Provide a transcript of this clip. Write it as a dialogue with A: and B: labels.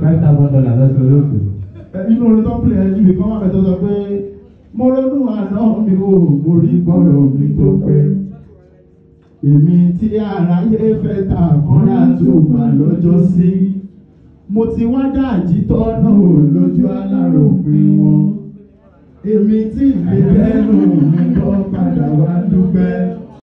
A: five thousand dollars lọ́sọ̀
B: olóògbé. orin tó pè é kan wà tó sọ pé mo lọ́dún àná mi ò borí gbọ́dọ̀ mi tó pé. Èmi tí aráyé fẹ́ ta àkọ́rá tó gbà lọ́jọ́ sí. Mo ti wá dáàjí tọ́nà lójú aláròpin wọn. Èmi tí ìgbé mi bọ́ padà wá dúpẹ́.